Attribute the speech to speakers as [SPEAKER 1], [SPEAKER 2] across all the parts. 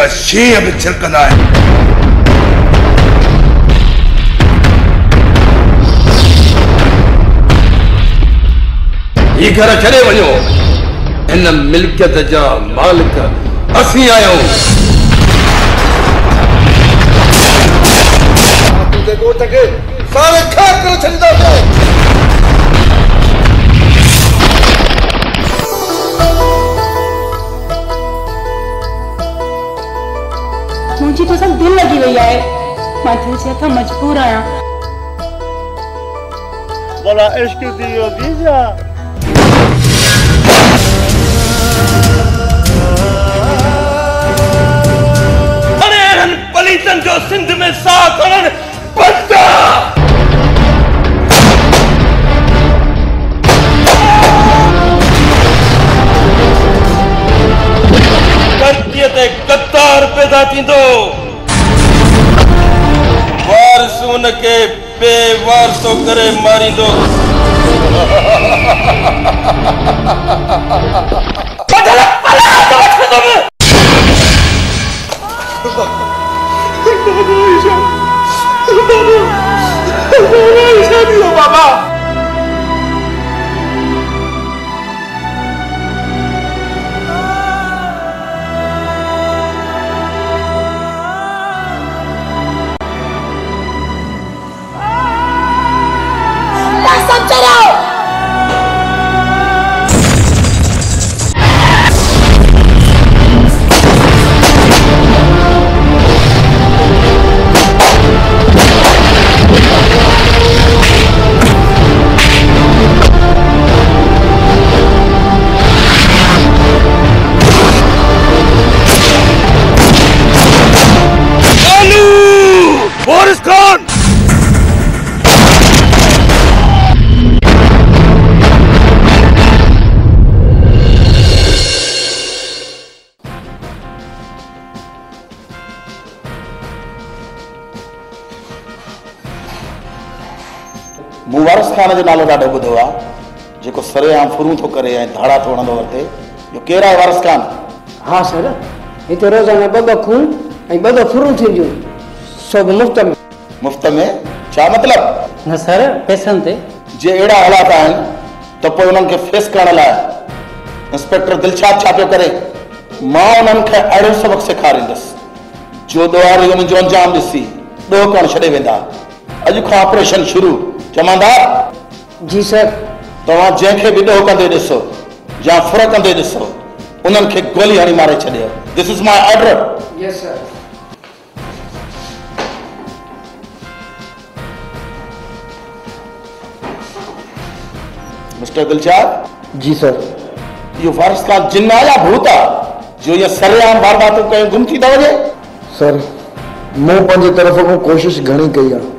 [SPEAKER 1] जा शींहं बि छिरकंदा आहिनि ही घर छॾे वञो। हिन मिल्कियत जा मालिक असीं आहियूं
[SPEAKER 2] ॻोठ खे सारे खार करे छॾींदासीं
[SPEAKER 3] मुंहिंजी तोसां दिलि लॻी वई आहे माँ दिलि जे हथां मजबूर आहियाँ
[SPEAKER 4] भला इश्क दियो दीजा
[SPEAKER 1] अरे हन पलीतन जो सिंध में साह खणण बंदि पैदा थींदो वारस उन खे बेवारसो करे मारींदो तो। बाबा
[SPEAKER 5] वारस जो नालो ॾाढो ॿुधो आहे जेको सरेआम फुरूं थो करे ऐं धाड़ा थो हणंदो वरिते इहो केरु आहे वारस खान
[SPEAKER 6] हा सर। हिते रोज़ाना ॿ ॿ खून ऐं ॿ ॿ फुरूं थींदियूं सो मुफ़्त में।
[SPEAKER 5] मुफ़्त में? छा मतिलबु?
[SPEAKER 6] न सर पैसनि ते।
[SPEAKER 5] जे अहिड़ा हालात आहिनि त पोइ उन्हनि खे फेस करण लाइ इंस्पेक्टर दिलशाद छा पियो करे? माँ उन्हनि खे अहिड़ो सबक़ सेखारींदुसि। जो ॾोहारी उन्हनि जो अंजाम ॾिसी ॾोह करणु छॾे वेंदा। अॼु खां ऑपरेशन शुरू। चवंदा
[SPEAKER 6] जी सर।
[SPEAKER 5] तव्हां जंहिंखे बि ॾोह कंदे ॾिसो या फुर कंदे ॾिसो उन्हनि खे गोली हणी मारे छॾियो this is my order
[SPEAKER 6] yes sir
[SPEAKER 5] mister Dilshad
[SPEAKER 2] ji sir.
[SPEAKER 5] इहो वारस खान जिन आहे या भूत आहे जो इहे सरेआम वारदातूं कयूं गुम थी थो वञे
[SPEAKER 2] सर मूं पंहिंजे तरफ़ खां कोशिशि घणी कई आहे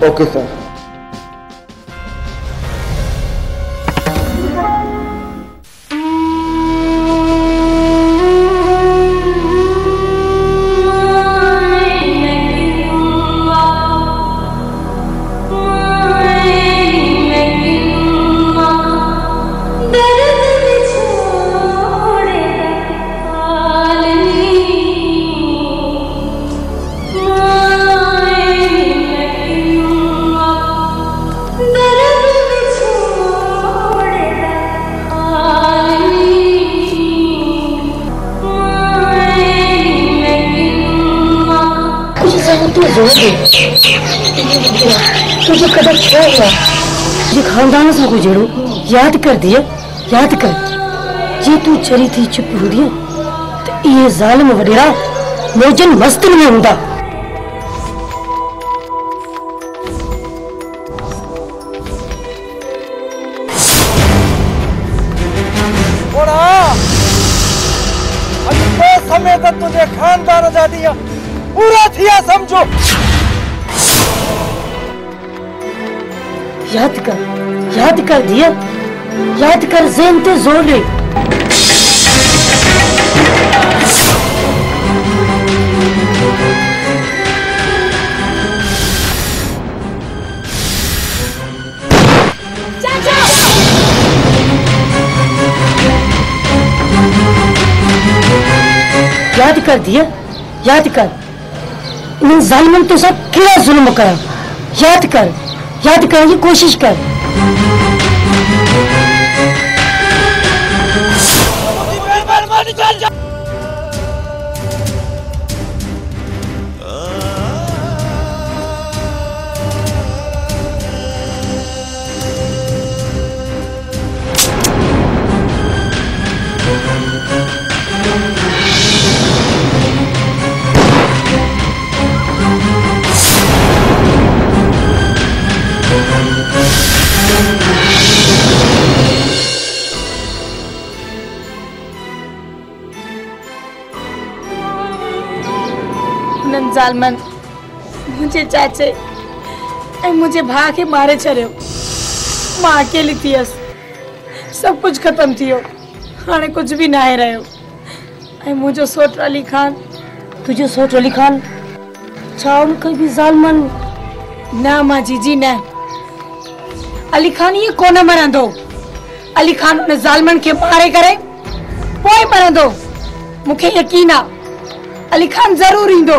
[SPEAKER 5] Ok, sir.
[SPEAKER 2] ओके सर
[SPEAKER 3] तुझे कदर छो हुआ। जे खानदान सां गुजरो यादि कर दिया। यादि कर। जे तूं चरी थी, चुप हूंदी त इहे ज़ालिम वॾेरा मौजन मस्तनि में हूंदा
[SPEAKER 4] अॼु को समय
[SPEAKER 7] त तुंहिंजे खानदान जा थिया सम्झो।
[SPEAKER 3] याद कर याद कर दिया। याद कर ज़हन ते ज़ोर ले याद कर दिया याद कर। इन जालिमन तो सब क्या जुल्म करा? याद कर याद करने की कोशिश कर।
[SPEAKER 8] हुननि ज़ालमनि मुंहिंजे चाचे, ऐं मुंहिंजे भाउ खे मारे छॾियो माँ अकेली थी हुयसि सभु कुझु ख़तमु थी वियो हाणे कुझु बि न आहे रहियो ऐं मुंहिंजो सोट अली ख़ान,
[SPEAKER 3] तुझे सोच अली खान छा उनखे बि ज़ालमन।
[SPEAKER 8] न माँ जीजी, न। अली ख़ान ईअं कोन मरंदो अली ख़ान हुन ज़ालमनि खे मारे करे पोइ मरंदो मूंखे यकीन आहे अली ख़ान ज़रूरु ईंदो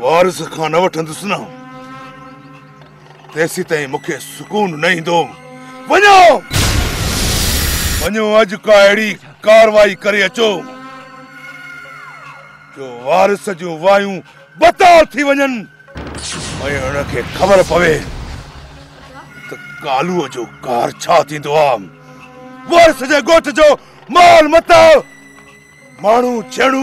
[SPEAKER 1] वारिस खां न वठंदुसि न। तेसी ताईं मूंखे सुकून न ईंदो। वञो! वञो, अॼु का अहिड़ी कारवाई करे अचो, जो वारिस जूं वायूं बताल थी वञनि। ऐं हुनखे ख़बर पवे त कालूअ जो कार छा थींदो आहे वारिस जे ॻोठ जो माल मता माण्हू छेणू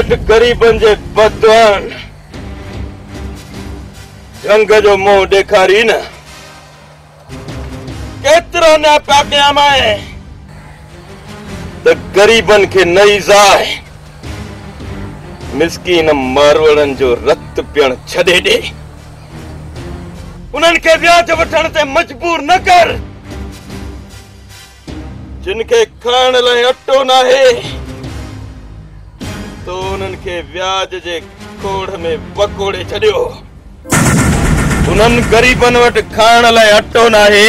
[SPEAKER 9] नेठ ग़रीबनि जे बदवान। जंग जो मुंहुं ॾेखारी न। केतिरा न पिया कया त ग़रीबनि खे नई ज़ाए। मिसकीन मारवड़नि जो रत पियण छॾे ॾे। उन्हनि खे व्याज वठण ते मजबूर न कर। जिन खे खाइण लाइ अटो नाहे। तो उन्हनि खे व्याज जे खोड़ में पकोड़े छॾियो। उन्हनि ग़रीबनि वटि खाइण लाइ अटो नाहे।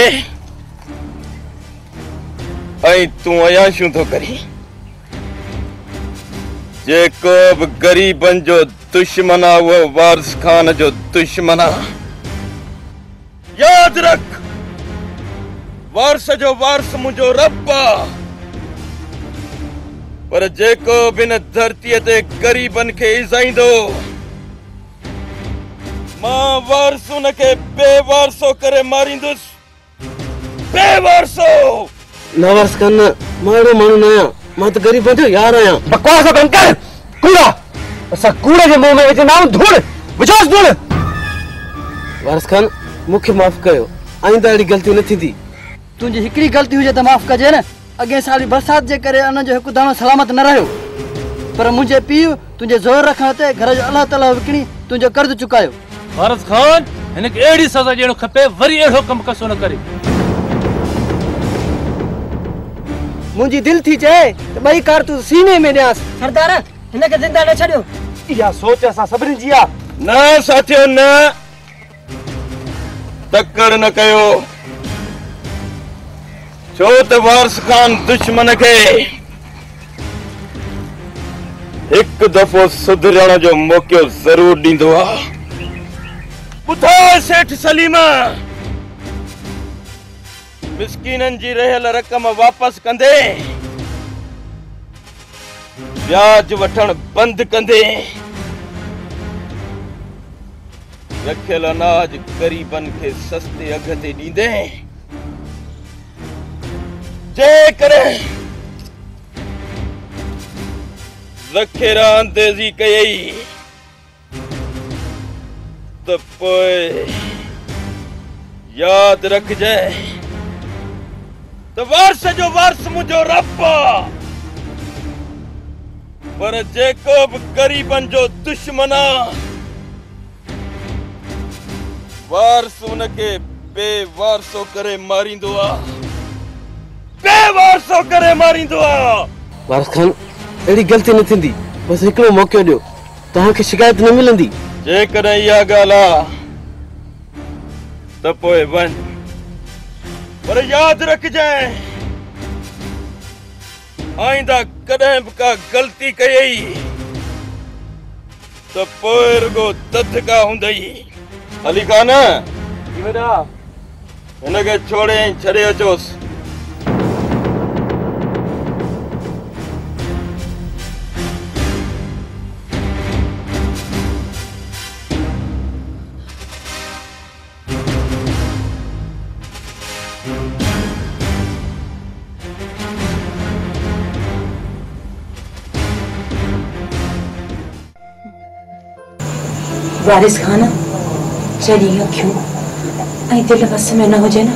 [SPEAKER 9] ऐं तूं अयाशूं थो करी। जेको बि ग़रीबनि जो दुश्मन आहे उहो खान जो दुश्मन आहे यादि रख, वारस जो वारस मुंहिंजो रब आहे पर जेको बि हिन धरतीअ ते ग़रीबनि खे इज़ाईंदो माँ वारस उनखे बेवारसो करे मारींदुसि। बेवारसो!
[SPEAKER 6] न कन माँ अहिड़ो माण्हू न आहियाँ। माँ त ग़रीब जो यार आहियाँ।
[SPEAKER 7] बकवास बंदि कर कूड़ा। असां कूड़े जे मुंहं में विझंदा आहियूं धूड़। विझोसि धूड़।
[SPEAKER 6] वारस खान मूंखे माफ़ कयो। आईंदा अहिड़ी ग़लती न थींदी।
[SPEAKER 10] तुंहिंजी हिकिड़ी ग़लती हुजे त माफ़ कजे न।
[SPEAKER 6] अॻे साल बरसाति जे करे अन जो हिकु दाणो सलामत न रहियो। पर मुंहिंजे पीउ तुंहिंजे ज़ोर रखण ते घर जो अलाह ताला विकिणी तुंहिंजो कर्ज़ चुकायो।
[SPEAKER 10] वारस खान हिनखे अहिड़ी सज़ा ॾियणो खपे वरी अहिड़ो कमु कसो न करे।
[SPEAKER 6] मुंहिंजी दिलि थी चए त ॿई कारतूस सीने में ॾियांसि।
[SPEAKER 11] सरदार हिनखे ज़िंदा न छॾियो।
[SPEAKER 7] इहा सोच असां सभिनी जी आहे।
[SPEAKER 9] न साथियो न। तकड़ न कयो। त वारस खान दुश्मन खे। हिकु दफ़ो सुधरण जो मौक़ो ज़रूर ॾींदो सेठ सलीम। मिसकीननि जी रहियल रक़म वापसि कंदे। ब्याज वठण बंदि कंदे। रखियल अनाज ग़रीबनि खे सस्ते अघ ते ॾींदे। जेकॾहिं ज़ख़ीरा अंदेज़ी कयई त यादि रखजांइ त वारस जो वारस मुंहिंजो रब पर जेको बि ग़रीबनि जो दुश्मन। वारस उनखे बेवारसो करे मारींदो आहे बेवारसो करे मारींदो आहे
[SPEAKER 6] वारस खान अहिड़ी ग़लती न थींदी बसि हिकिड़ो मौक़ो ॾियो। तव्हांखे शिकायत न मिलंदी।
[SPEAKER 9] जेकॾहिं इहा ॻाल्हि आहे त पोइ वञ। पर यादि रखजांइ आईंदा कॾहिं बि का ग़लती कयई त पोइ रुगो ददका हूंदई। अली खान हिनखे छोड़े ऐं छॾे अचोसि।
[SPEAKER 11] वारिस खान? जॾहिं अखियूं ऐं दिलि वस में न हुजे न।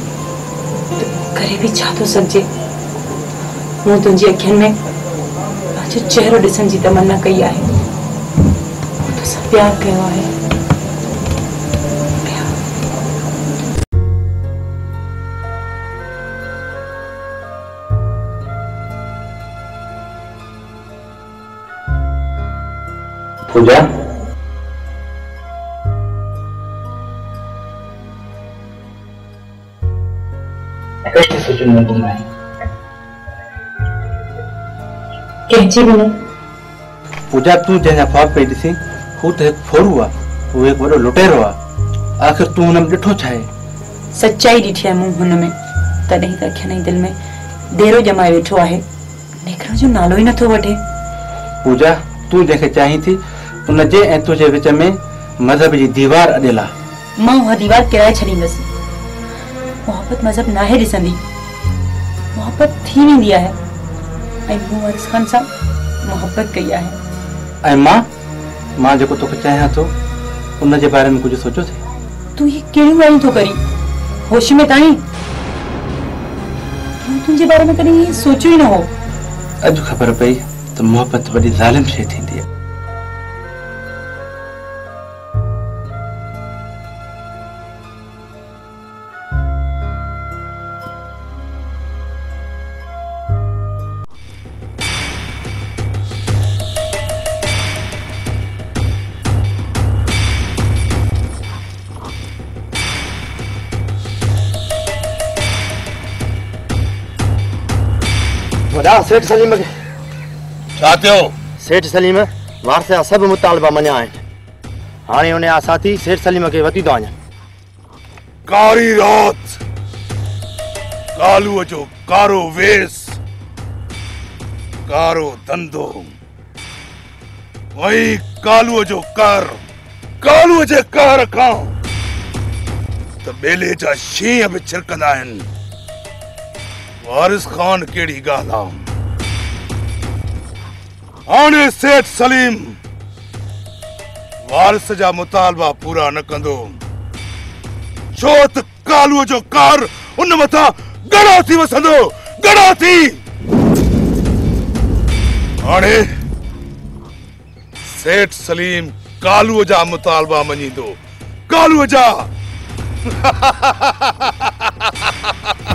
[SPEAKER 11] त करे बि छा थो सघिजे मूं तुंहिंजी अखियुनि में। पंहिंजो चहिरो ॾिसण जी तमन्ना कई आहे मूं तोसां प्यारु कयो आहे
[SPEAKER 7] पूजा? सोचण में तुम है
[SPEAKER 11] कंहिंजी बि न
[SPEAKER 7] पूजा, तूं जंहिंजा ख्वाब पई ॾिसी हू त हिकु फोरू आहे हू हिकु वॾो लुटेरो आहे आख़िर तूं हुन में ॾिठो छा आहे
[SPEAKER 11] सच्चाई ॾिठी आहे मूं हुन में तॾहिं त अखियुनि जी दिलि में डेरो ॼमाए वेठो आहे निकिरण जो नालो ई नथो वठे
[SPEAKER 7] पूजा तूं जंहिंखे चाहीं थी उन जे ऐं तुंहिंजे विच में मज़हब जी दीवार आहे
[SPEAKER 11] माँ उहा दीवार किराए छॾींदसि मोहबत मज़हब नाहे ॾिसंदी मोहबत थी वेंदी आहे ऐं मूं वारिस खान सां मोहबत कई आहे
[SPEAKER 7] ऐं माँ माँ जेको तोखे चाहियाँ थो उन जे बारे में कुझु सोचो थी।
[SPEAKER 11] तूं इहे कहिड़ियूं ॻाल्हियूं थो करी? होश में ताईं मूं तुंहिंजे बारे में कॾहिं सोचियो ई न हो?
[SPEAKER 7] अॼु ख़बर पई त मोहबत वॾी ज़ालिम शइ थींदी
[SPEAKER 12] सेठ सलीम खे
[SPEAKER 9] छा थियो
[SPEAKER 12] सेठ सलीम वारस सभु मुतालबा मञिया आहिनि हाणे उन जा साथी सेठ सलीम खे वठी थो वञनि
[SPEAKER 1] कारी रात। कालूअ जो कारो वेस कारो धंधो। वही कालूअ जो कर। कालूअ जे कहर खां त ॿेले जा शींहं बि छिरकंदा आहिनि। वारिस खान ॻाल्हि आहे हाणे सेठ सलीम, वारिस जा मुतालबा पूरा न कंदो। छो त जो कार उन मथां गड़ो थी वसंदो, गड़ो थी। हाणे सेठ सलीम कालूअ जा मुतालबा मञींदो। कालूअ जा।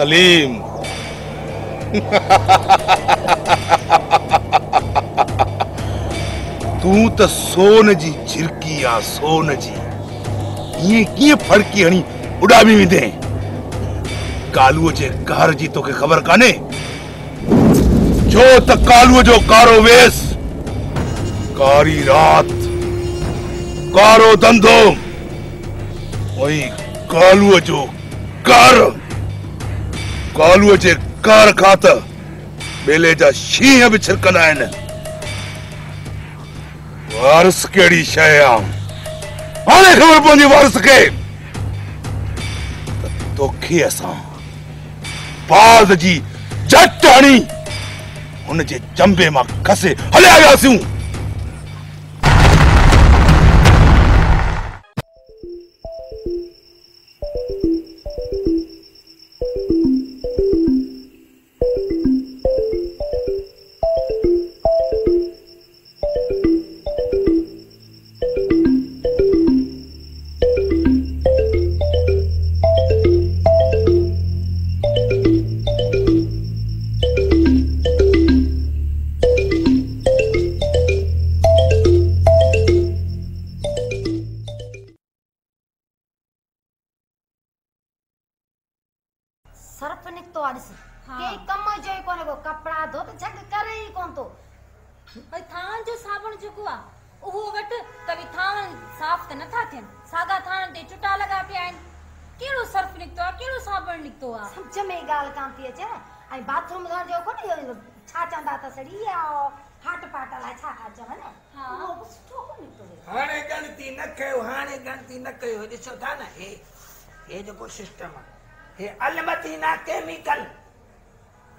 [SPEAKER 1] सलीम तूं त सोन जी झिरकी आ, सोन जी। ईअं कीअं फड़की हणी उॾामी वेंदे? कालूअ जे कहर जी तोखे ख़बर कान्हे? छो त कालूअ जो कारो वेस, कारी रात, कारो धंधो, वही कालूअ जो कार। कालूअ जे कार खां त ॿेले जा शींहं बि छिरकंदा आहिनि। वारस कहिड़ी शइ आहे ख़बर पवंदी वारस खे। तोखे असां बाज़ जी झट हणी, हुन जे चंबे माँ खसे हलिया वियासीं।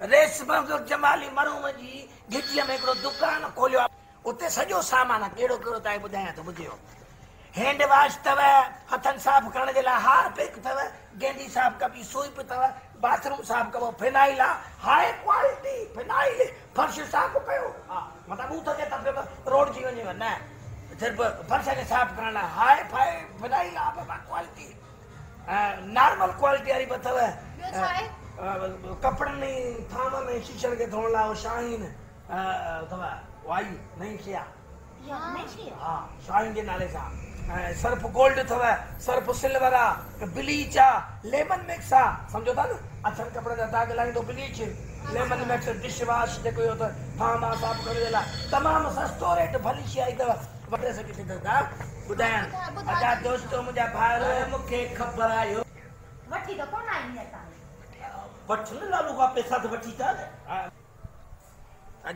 [SPEAKER 13] रेशम जो जमाली मरूम जी। गिटीअ में हिकिड़ो दुकान खोलियो। आहे उते सॼो सामान आहे। कहिड़ो कहिड़ो तव्हांखे ॿुधायां थो ॿुधियो? हैंड वॉश अथव हथनि साफ़ करण जे लाइ हार पिक अथव गेंदी साफ़ कबी सुई अथव बाथरूम साफ़ कबो, फिनाइल आहे। हाई क्वालिटी फिनाइल फर्श साफ़ कयो। हा, मतिलबु हू त थिए त रोड जी वञेव। न, सिर्फ़ु फर्श खे साफ़ करण लाइ हाई फाई फिनाइल आहे क्वालिटी। नॉर्मल क्वालिटी वारी बि अथव कपिड़नि थाम में शीशनि खे धोअण लाइ शाहीन अथव वाई नई शइ आहे हा शाहीन जे नाले सां ऐं सर्फ गोल्ड अथव सर्फ सिल्वर आहे ब्लीच आहे लेमन मिक्स आहे सम्झो था न? अछनि कपिड़े जा दाग लाईंदो bleach. Lemon mix dish wash जेको इहो अथव थाम आहे साफ़ करण जे लाइ तमामु सस्तो रेट भली शइ आई अथव वठे सघी थी दादा ॿुधायां अदा दोस्तो मुंहिंजा भाउर मूंखे ख़बर आयो।
[SPEAKER 14] वठी त कोन आई अञा ताईं
[SPEAKER 13] वठ न लालू खां पैसा त वठी था।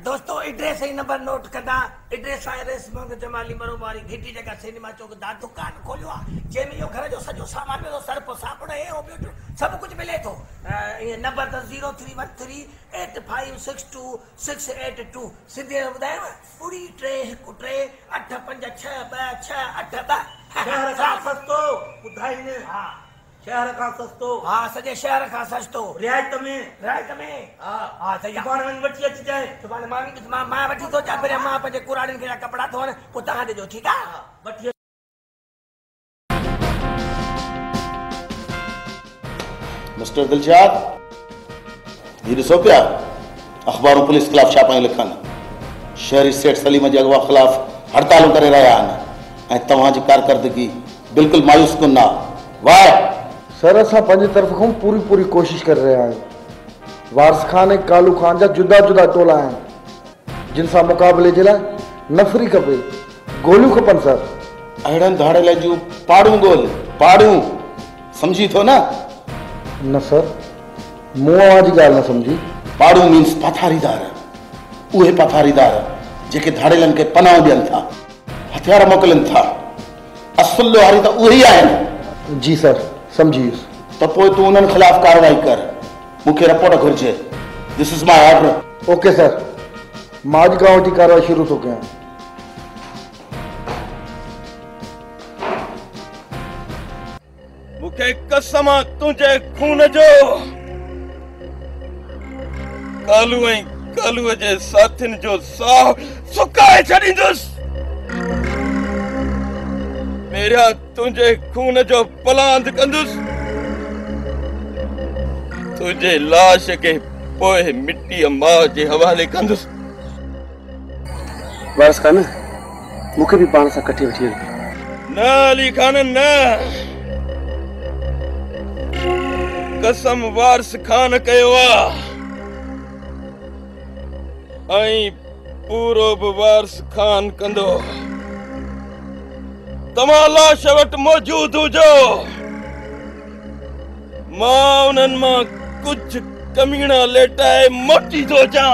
[SPEAKER 13] दोस्तो एड्रेस ई नंबर नोट कंदा एड्रेस आहे रेसमंग जमाली मरो वारी घिटी जगह सिनेमा चौक दा दुकान खोलियो आहे जंहिंमें इहो घर जो सॼो सामान मिलंदो सर्फ साबुण हे हो ॿियो सब कुछ मिले थो अ, ये नंबर त zero three one three eight five six two six eight two. सिंधीअ में ॿुधायांव ॿुड़ी टे हिकु टे अठ पंज छह ॿ छह अठ ॿ
[SPEAKER 15] सस्तो ॿुधाईंदे
[SPEAKER 13] हा।
[SPEAKER 15] शहर खां सस्तो।
[SPEAKER 13] हा सॼे शहर खां सस्तो।
[SPEAKER 15] रियायत में
[SPEAKER 13] राइट में
[SPEAKER 15] हा।
[SPEAKER 13] हा सही
[SPEAKER 15] सुभाणे वञी वठी अचिजांइ
[SPEAKER 13] सुभाणे माँ माँ माँ वठी थो अचां पहिरियों माँ पंहिंजे कुराड़ियुनि खे कपिड़ा धोअण पोइ तव्हां ॾिजो ठीकु आहे
[SPEAKER 15] वठी
[SPEAKER 5] मिस्टर दिलशाद ये ॾिसो पिया अख़बारूं पुलिस ख़िलाफ़ छापायूं लिखनि। शहरी सेठ सलीम जे अॻुवा ख़िलाफ़ हड़तालूं करे रहिया आहिनि ऐं तव्हांजी कारकर्दगी बिल्कुलु मायूस कुन आहे वाह!
[SPEAKER 2] सर असां पंहिंजी तरफ़ खां पूरी पूरी कोशिशि करे रहिया आहियूं। वारस खान ऐं कालू खान जा जुदा जुदा टोला आहिनि। जिन सां मुक़ाबले जे लाइ नफ़री खपे गोलियूं खपनि सर।
[SPEAKER 5] अहिड़नि धाड़ेलनि जूं पाड़ियूं ॻोल्हि पाड़ियूं। सम्झी थो न?
[SPEAKER 2] न सर। मूं जी ॻाल्हि न सम्झी।
[SPEAKER 5] पाड़ियूं मीन्स पथारीदार। उहे पथारीदार जेके धाड़ेलनि खे पनाह ॾियनि था हथियार मोकिलनि था। असुल वारी त उहे ई आहिनि।
[SPEAKER 2] जी सर। सम्झी
[SPEAKER 5] त तूं उन्हनि ख़िलाफ़ कार्रवाई कर। मूंखे रिपोर्ट घुरिजे। This is my order
[SPEAKER 2] okay sir माँ अॼु खां वठी कार्रवाई शुरू थो कयां?
[SPEAKER 9] मूंखे कसम तुंहिंजे खून जो। कालू ऐं कालूअ जे साथियुनि जो साह सुकाए छॾींदुसि। पहिरियाँ तुंहिंजे खून जो पलांद कंदुसि। तुंहिंजे लाश खे पोइ मिटीअ माउ जे हवाले कंदुसि।
[SPEAKER 7] वारस खान? मूंखे बि पाण सां कठे वठी
[SPEAKER 9] न अली खान न। कसम वारस खान कयो आहे ऐं पूरो बि वारस खान कंदो। तव्हां लाश मौजूदु हुजो माँ उन्हनि माँ कुझु कमीणा लेटाए मोटी थो अचां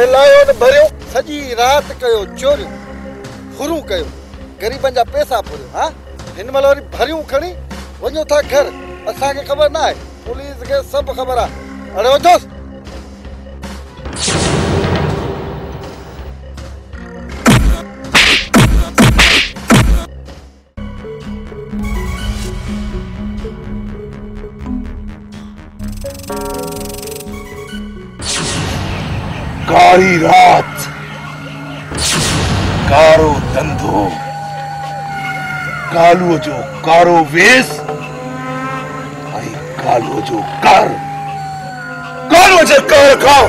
[SPEAKER 2] अड़े लायो त भरियो सॼी राति कयो चोरियूं फुरूं कयो, ग़रीबनि जा पैसा फुरियो हा? हिन महिल वरी भरियूं खणी वञो था घर, असांखे ख़बर न आहे पुलिस खे सभु ख़बर आहे। अड़े वठोसि
[SPEAKER 1] काली रात। कारो धंधो। कालूअ जो कारो वेस ऐं कालूअ जो कर। कालूअ जे कर खां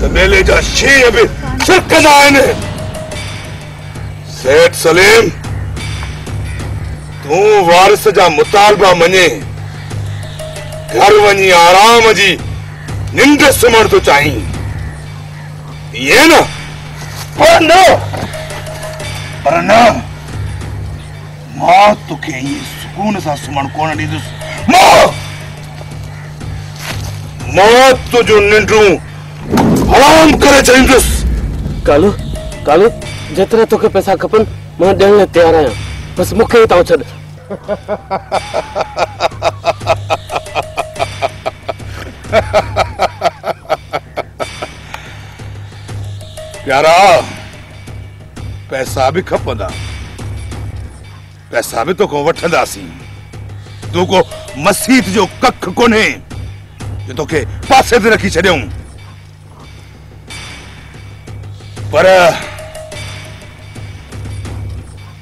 [SPEAKER 1] त मेले जा शींहं बि छिरकंदा आहिनि सेठ सलीम, तूं वारिस जा मुतालबा मञे घर वञी आराम जी निंड सुम्हण थो चाहीं। न। पर न माँ तोखे ईअं सुकून सां सुम्हण कोन ॾींदुसि माँ! माँ तुंहिंजूं निंडूं हराम करे छॾींदुसि
[SPEAKER 7] कालू कालू जेतिरा तोखे पैसा खपनि माँ ॾियण लाइ तयारु आहियाँ बसि मूंखे ई तां छॾ
[SPEAKER 1] प्यारा। पैसा बि खपंदा। पैसा बि तोखां वठंदासीं तूं को मसीत जो कख कोन्हे, जो तोखे पासे ते रखी छॾियऊं। पर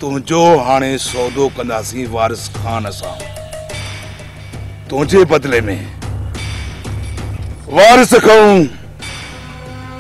[SPEAKER 1] तुंहिंजो हाणे सौदो कंदासीं वारिस खान सां। तुंहिंजे बदिले में वारिस खां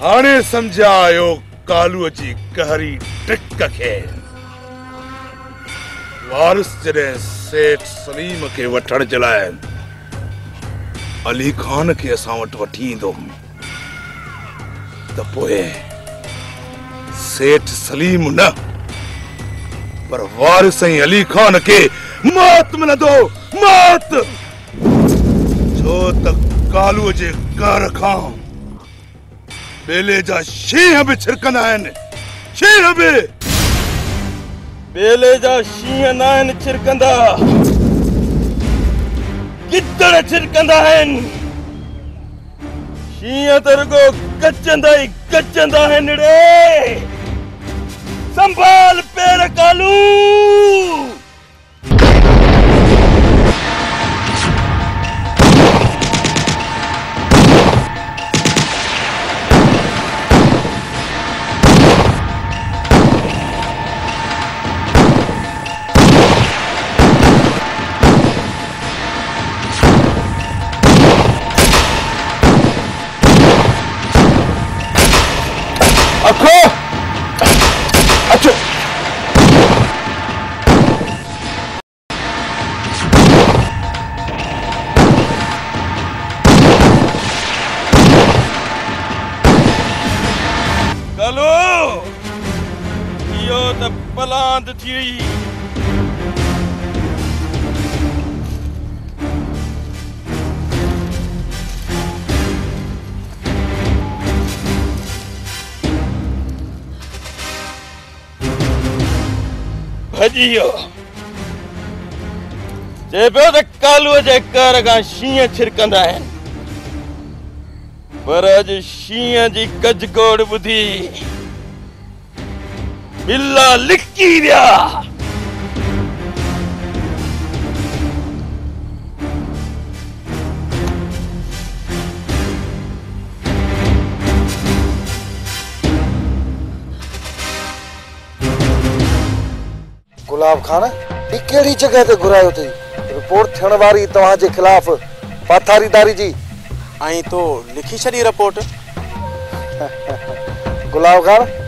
[SPEAKER 1] हाणे सम्झा आयो जी कहरी ट्रिक खे। वारिस जॾहिं सेठ सलीम खे वठण जे अली खान खे असां वटि वठी ईंदो, त सेठ सलीम न, पर वारिस ऐं अली खान खे मौत मिलंदो, मौत! छो त कालूअ जे घर खां बेले जा शींहं बि छिरकंदा आहिनि। शींहं बि
[SPEAKER 9] बेले जा शींहं न आहिनि छिरकंदा गिदड़ छिरकंदा आहिनि। शींहं त रुगो गचंदा ई गचंदा आहिनि रे संभाल पेर कालू। वई भॼी वियो चए पियो त कालूअ जे कर खां शींहं छिरकंदा आहिनि पर अॼु शींहं जी कजगोड़ ॿुधी बिल्ला लिकी विया
[SPEAKER 2] गुलाब खान ही कहिड़ी जॻह ते घुरायो अथई रिपोर्ट थियण वारी तव्हांजे ख़िलाफ़ पाथारीदारी जी।
[SPEAKER 4] ऐं तो लिखी छॾी रिपोर्ट।
[SPEAKER 2] गुलाब खान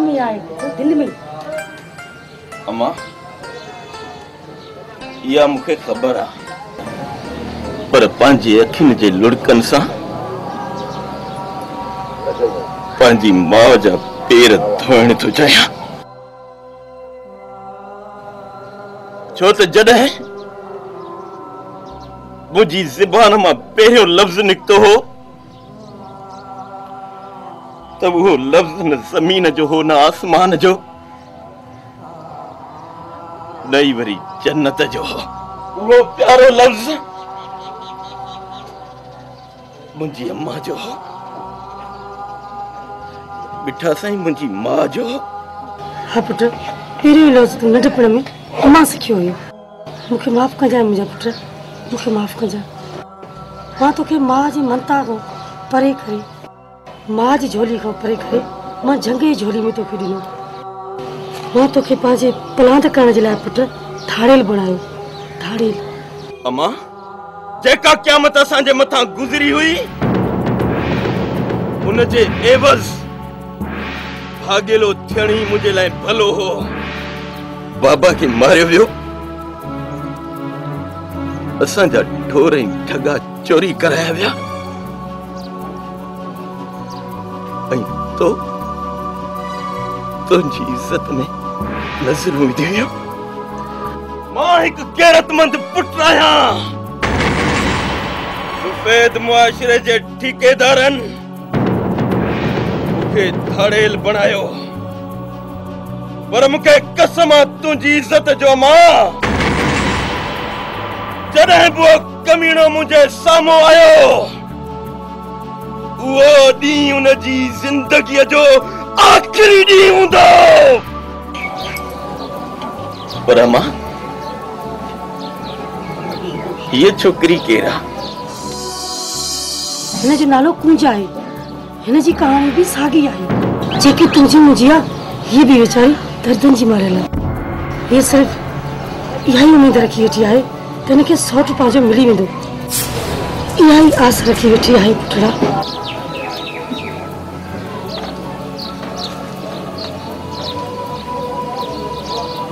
[SPEAKER 3] में आहे पुटु दिलि में।
[SPEAKER 9] अम्मा इहा मूंखे ख़बर आहे पर पंहिंजी अखियुनि जे लुड़कनि सां। पंहिंजी माउ जा पेर धोइण थो चाहियाँ छो त जॾहिं मुंहिंजी ज़बान माँ पहिरियों लफ़्ज़ निकितो हो। त उहो लफ़्ज़ न ज़मीन जो हो न आसमान जो। न वरी जन्नत जो हो। वो प्यारो लफ्ज। मुंहिंजी अम्मा जो हो। ॿिठा साईं मुंहिंजी माउ जो हो।
[SPEAKER 3] हा पुट पहिरियों लफ़्ज़ तूं नंढपण में। अमां सिखियो हुयो मूंखे माफ़ु कजांइ मुंहिंजा पुट मूंखे माफ़ु कजांइ माँ तोखे माउ जी ममता खां परे करे। माउ जी झोली खां परे करे, माँ जंग जी झोली में तोखे ॾिनो माँ तोखे पंहिंजे पलांद करण जे लाइ पुट ठाड़ेल बणायो ठाड़ेल
[SPEAKER 9] अम्मा, जेका क़यामत असांजे मथां गुज़री हुई उनजे एवज़ भागेलो थियण ई मुंहिंजे लाइ भलो हो। बाबा खे मारियो वियो। असांजा ढोर ऐं ठगा चोरी कराया विया। तो तुंहिंजी इज़त में विधी हुयूं माँ हिकु गैरतमंद पुट आहियाँ सफ़ेद मुआशरे जे ठेकेदारनि मूंखे धड़ेल बणायो। पर मूंखे कसम आहे तुंहिंजी जो माँ। जॾहिं बि उहो कमीणो मुंहिंजे आयो। उहो ॾींहुं उनजी ज़िंदगीअ जो आख़िरी ॾींहुं हूंदो। पर माँ हीअ छोकिरी केरु आहे
[SPEAKER 3] हिन जो नालो कुंज आहे। हिन जी कहाणी बि साॻी आहे। जेकी तुंहिंजी मुंहिंजी आहे हीअ बि वीचारी दर्दनि जी मारियल आहे। हीअ सिर्फ़ु इहा ई उमेद रखी वेठी आहे त हिनखे सौट पंहिंजो मिली वेंदो। इहा ई आस रखी वेठी आहे पुटड़ा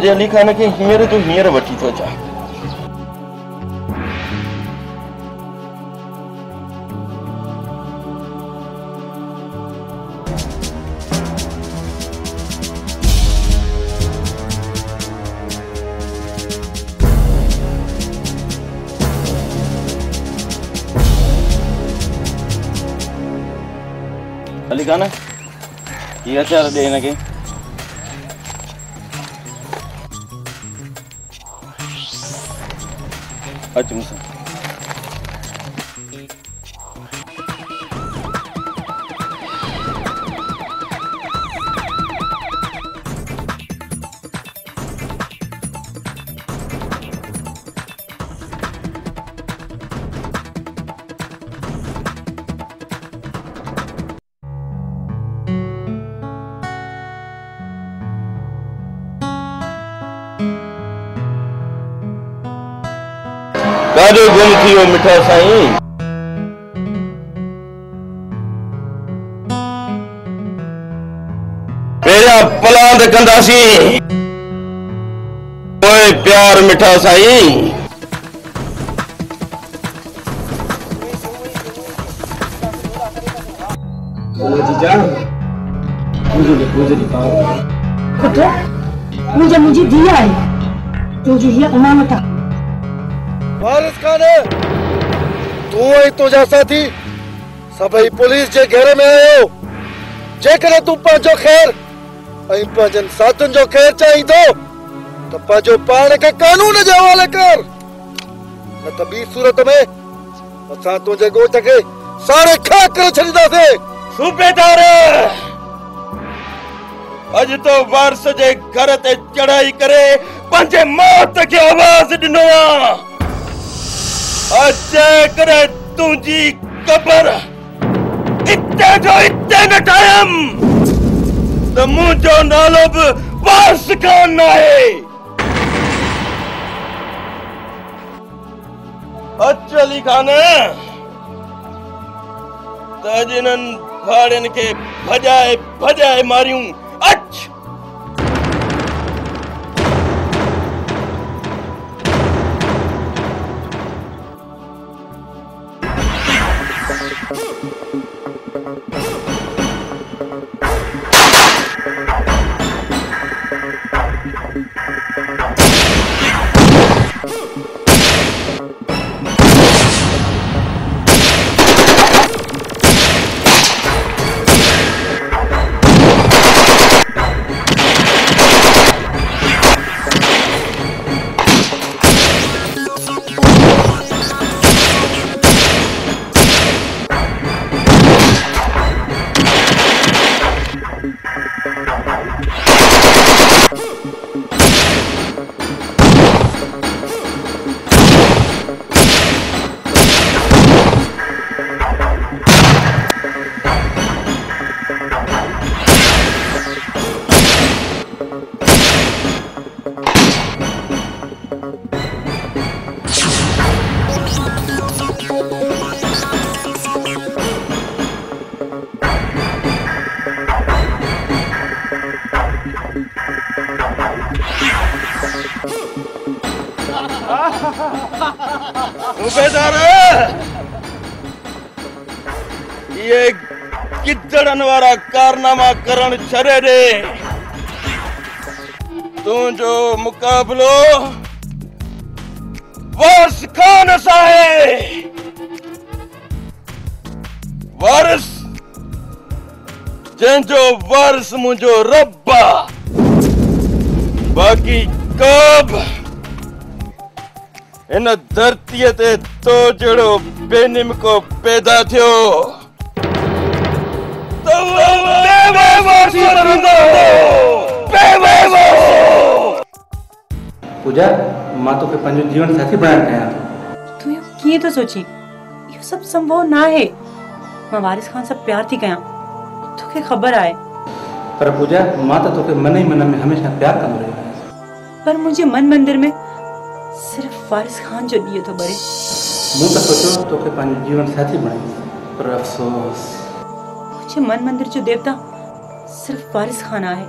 [SPEAKER 9] माँ तुंहिंजे अली खान खे हींअर जो हींअर वठी थो अचां अली खान हीअ हथियार ॾे हिनखे अच मूंसां काॾे गुम थी वियो मिठा साईं। पहिरियाँ पलांद कंदासीं पोइ प्यार मिठा साईं।
[SPEAKER 3] पुट मुंहिंजा धीअ आहे तुंहिंजी हीअ अमानत आहे
[SPEAKER 2] वारिस खान तूं ऐं तुंहिंजा साथी सभई पुलिस जे घेरे में आहियो जेकॾहिं तूं पंहिंजो ख़ैर ऐं पंहिंजनि साथियुनि जो ख़ैर चाहींदो त पंहिंजो पाण खे कानून जे हवाले कर। न त ॿी सूरत में असां तुंहिंजे ॻोठ खे सारे खा करे छॾींदासीं
[SPEAKER 9] सूबेदार अॼु तो वारस जे घर ते चढ़ाई करे, पंहिंजे मौत खे आवाज़ ॾिनो आहे। अचे करे तुंहिंजी कबर। इते जो इते न ठाहियमि त मुंहिंजो नालो बि वारस खान आहे अच अली खान। त अॼु इन्हनि भाड़ियुनि खे भॼाए भॼाए मारियूं। छरे रे तुंहिंजो मुक़ाबिलो वारिस खान सां आहे वारिस जंहिंजो वारिस मुंहिंजो रब बाक़ी इन धरतीअ ते तो जहिड़ो बेनिम को पैदा थियो।
[SPEAKER 7] पूजा माँ तोखे पंहिंजो जीवन साथी बणाइण चाहियाँ थो।
[SPEAKER 11] तूं इहो कीअं थो सोची इहो सभु संभव न आहे माँ वारिस खान सां प्यार थी कयां तोखे ख़बर आहे
[SPEAKER 7] पर पूजा माँ त तोखे मन ई मन में हमेशह प्यार कंदो रहियो आहियाँ
[SPEAKER 11] पर मुंहिंजे मन मंदिर में सिर्फ़ वारिस खान जो ॾीओ थो ॿरे
[SPEAKER 7] मूं त सोचियो तोखे पंहिंजो जीवन साथी बणाईंदुसि पर अफ़सोस।
[SPEAKER 11] मुंहिंजे मन मंदिर जो देवता सिर्फ़ वारिस खान आहे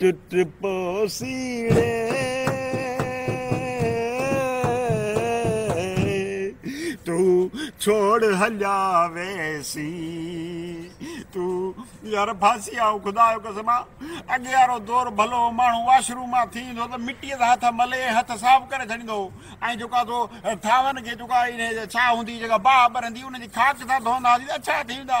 [SPEAKER 16] दिल पोसीड़े तू छोड़ हलिया वेसी। तू यार फांसी आओ खुदा जो कसम दौर भलो माण्हू वाशरूम माँ थींदो त मिटीअ सां हथ मले, हथ साफ़ करे छॾींदो। ऐं जेका तो थावनि खे जेका इन छा हूंदी बाह ॿरंदी उनजी खाक सां धोईंदा हुआसीं अच्छा थींदा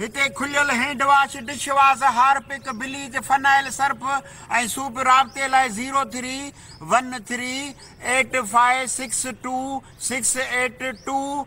[SPEAKER 16] हिते खुलियल hand wash dish wash Harpic bleach phenyl Surf ऐं सूप राब्ते लाइ zero three, one three, eight five, six two, six eight two.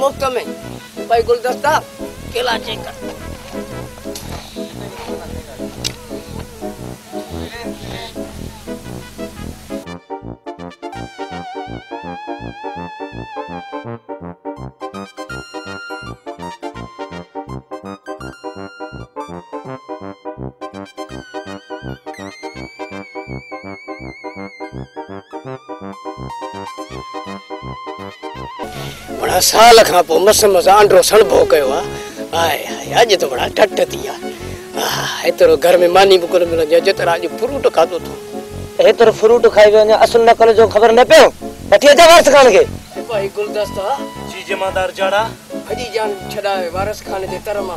[SPEAKER 17] मुफ़्त में भई गुलदस्ता केला चेक साल खां पोइ मस मस आंड्रो सणभो कयो आहे हाय हाय अॼु त बड़ा ठट थी आहे आह, एतिरो घर में मानी बि कोन मिलंदी आहे जेतिरा अॼु फ्रूट खाधो अथऊं
[SPEAKER 18] हेतिरो फ्रूट खाई वञे असुल नकल जो ख़बर न पियो। वठी अचां वारस खान खे?
[SPEAKER 17] भाई गुलदस्ता
[SPEAKER 19] जी जमादार जाड़ा
[SPEAKER 17] अजी जान छॾाए वारस खान जे तर माँ।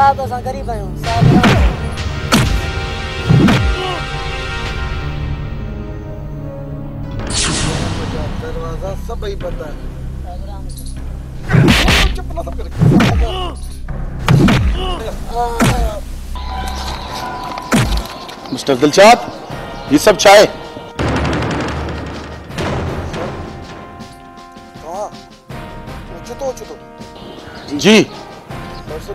[SPEAKER 3] साहब असां ग़रीब आहियूं। साहब
[SPEAKER 2] दरवाज़ा सभई बंद आहिनि
[SPEAKER 5] मिस्टर दिलशाद ये सब चाय।
[SPEAKER 2] ओचितो
[SPEAKER 5] जी।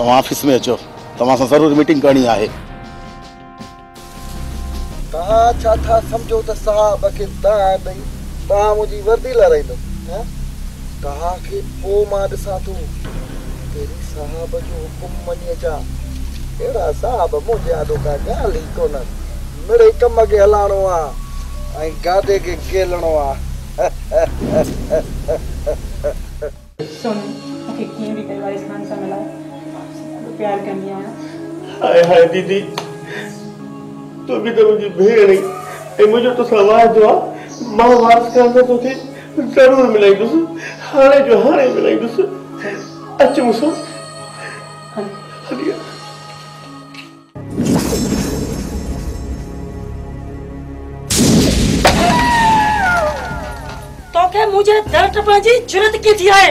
[SPEAKER 5] तव्हां ऑफ़िस में अचो। तव्हां सां ज़रूरु मीटिंग करणी आहे।
[SPEAKER 2] तव्हां छा था सम्झो त साहब खे तव्हां ॾेई तव्हां मुंहिंजी वर्दी लाराईंदो हा? तव्हांखे पोइ माँ ॾिसां थो। तेरी साहब जो हुकुम मञी अचां अहिड़ा साहब मुंहिंजे आॾो का ॻाल्हि ई कोन मिड़े कम खे हलाइणो आहे ऐं गादे खे केलणो आहे
[SPEAKER 11] सुन मूंखे कीअं बि करे वारिस खान सां ॾाढो प्यार कंदी आहियाँ
[SPEAKER 20] हाय हाय दीदी। तूं बि त मुंहिंजी भेण आहीं ऐं मुंहिंजो तोसां वाइदो आहे माँ वारस खान सां तोखे ज़रूरु मिलाईंदुसि हाणे जो हाणे मिलाईंदुसि अच मूंसां हली अच।
[SPEAKER 3] तोखे मुंहिंजे दर टपण जी जुरत कीअं थी आहे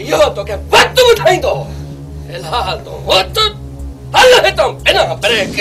[SPEAKER 21] इहो तोखे वक़्तु ॿुधाईंदो फ़िलहाल तो वक़्तु हल हितां बिना ब्रेक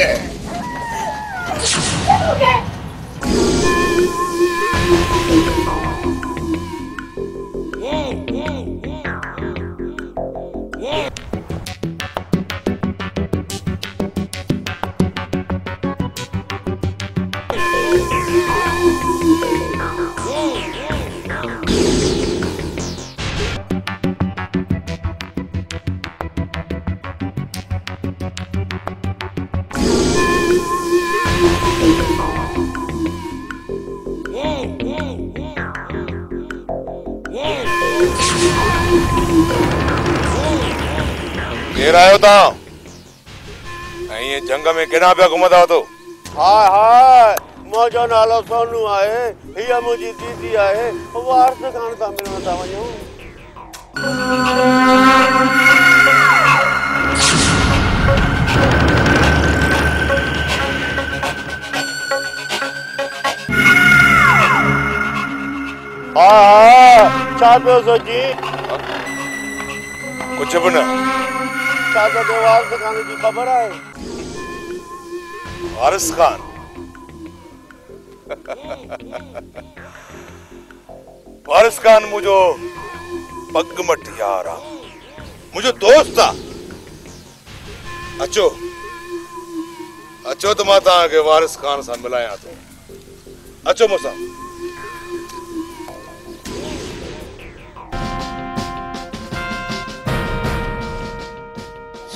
[SPEAKER 1] केरु आहियो तव्हां ऐं ईअं झंग में केॾां पिया घुमंदा तो
[SPEAKER 9] हाय हाय मुंहिंजो नालो सोनू आहे हीअ मुंहिंजी दीदी आहे वारस खान सां मिलण था वञूं। हा हा छा पियो सोची
[SPEAKER 1] कुझु बि न।
[SPEAKER 9] खान जी ख़बर
[SPEAKER 1] वारिस खान। वारिस खान मुंहिंजो पगमट यार मुंहिंजो दोस्त आहे अचो। अचो त माँ तव्हांखे वारिस खान सां मिलायां थो अचो मूंसां।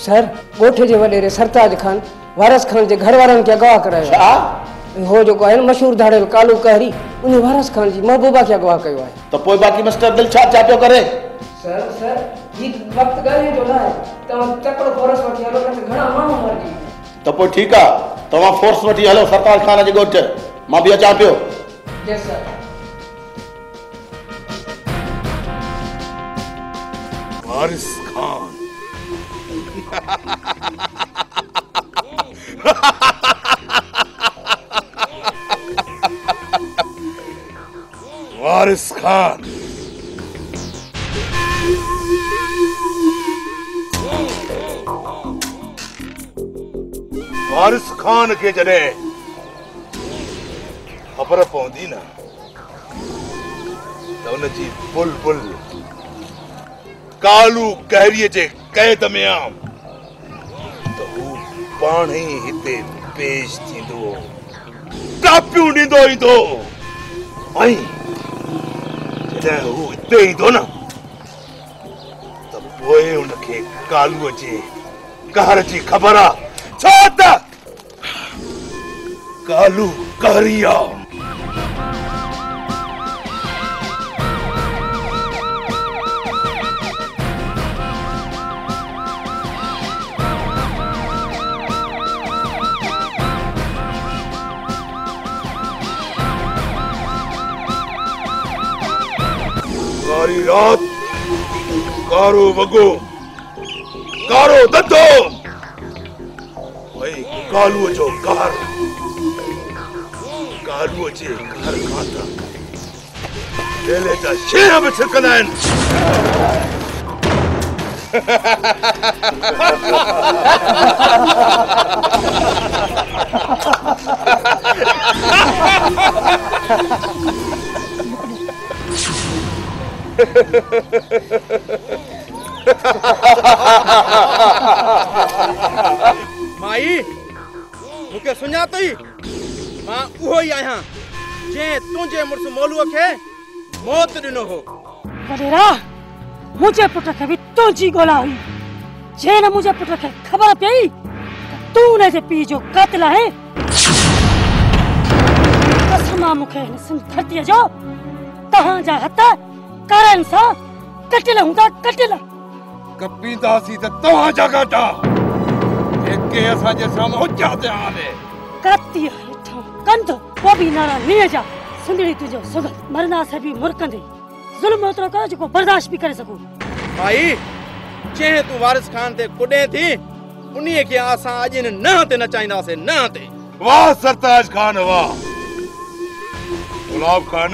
[SPEAKER 17] सर ॻोठ जे वॾेरे सरताज खान वारस खान जे घर वारनि खे अगवा करायो। छा हो जेको आहे न मशहूर धाड़ियल कालू कहरी उन वारस खान जी महबूबा खे अगवा कयो आहे।
[SPEAKER 5] त पोइ बाक़ी मिस्टर दिलशाद छा पियो करे?
[SPEAKER 17] सर सर ही वक्त ॻाल्हि जो न आहे। तव्हां तकड़ो फोरस वठी हलो न त घणा माण्हू मरजी
[SPEAKER 5] त पोइ ठीकु आहे। तव्हां फोर्स वठी हलो सरताज खान जे ॻोठ। माँ बि अचां पियो।
[SPEAKER 17] Yes sir
[SPEAKER 1] Waris Khan. वारिस खान वारिस खान खे जॾहिं ख़बर पवंदी न त उनजी बुलबुल कालू कहरीअ जे में आम त पाण हिते पेश थींदो कापियूं ॾींदो ईंदो ऐं जॾहिं हू हिते ईंदो न त पोइ उनखे कालूअ जे कहर जी ख़बर आहे छो त कालू कहरी आहे कारी रात। कारो वगो। कारो दत्तो। भई कालूअ जो कहर कालूअ जे कहर खां त बेले जा शेर बि छिकंदा आहिनि
[SPEAKER 4] माई मूंखे सुञातई माँ, उहो ई आहियाँ जंहिं तुंहिंजे मुड़ुस मोलूअ खे मौत ॾिनो हो।
[SPEAKER 3] वॾेरा मुंहिंजे पुट खे बि तुंहिंजी ॻोल्हा हुई। जंहिं न मुंहिंजे पुट खे ख़बर पई, त तूं हुनजे पीउ जो कातिल आहे कसम आहे मूंखे हिन सिंध धरतीअ जो तव्हांजा हथ करनि सां कटियल हूंदा कटियल
[SPEAKER 1] कपींदासीं त। तव्हांजा गाटा जेके असांजे साम्हूं उचा ते आवे।
[SPEAKER 3] कतीअ हेठां कंध वो बि नारा नीअ जा। सुंदरी सुंदड़ी तुंहिंजो सुगल मरंदासीं बि मुरकंदे ज़ुल्म ओतिरो कर जेको बर्दाश्त बि करे सघूं
[SPEAKER 4] भाई जंहिं तूं वारिस खान ते कुॾे थी उन्हीअ खे असां अॼु हिन न ते नचाईंदासीं न ते।
[SPEAKER 1] वाह सरताज खान वाह। गुलाब खान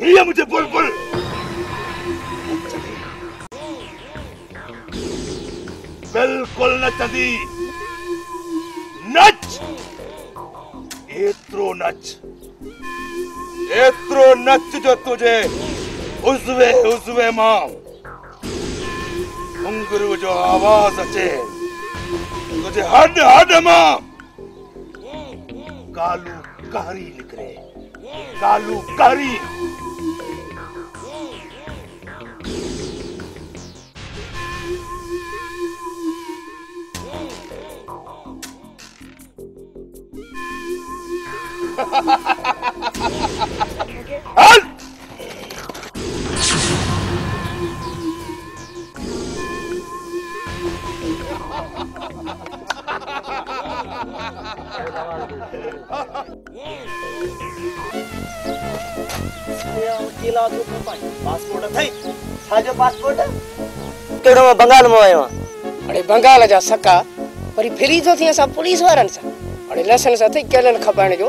[SPEAKER 1] हीअ मुंहिंजे बुलबुल बिल्कुलु नचंदी नच। एतिरो नच। एतिरो नच जो तुंहिंजे उज़वे उज़वे माँ। घुंघरू जो आवाज़ अचे। तुझे हड हड माँ। कालू कारी निकरे कालू कारी।
[SPEAKER 19] तो
[SPEAKER 17] बंगाल माँ आयो हाणे बंगाल जा सका वरी फिरी थो थी असां पुलिस वारनि सां। हाणे लेसन सां अथई केलनि खपाइण जो।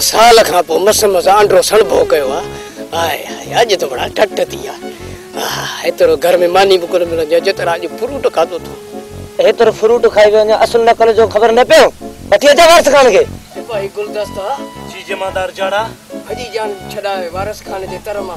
[SPEAKER 17] साल खां पोइ मस मस आंड्रो सणभो कयो आहे हाय हाय अॼु त बड़ा ठट थी आहे आह, एतिरो घर में मानी बि कोन मिलंदी आहे जेतिरा अॼु फ्रूट खाधो अथऊं एतिरो फ्रूट खाई वञे असुल नकल जो ख़बर न पियो? वठी अचां वारस खान खे। भाई गुलदस्ता
[SPEAKER 19] जी जमादार जाड़ा।
[SPEAKER 17] हजी जान छॾाए वारस खान जे तर माँ।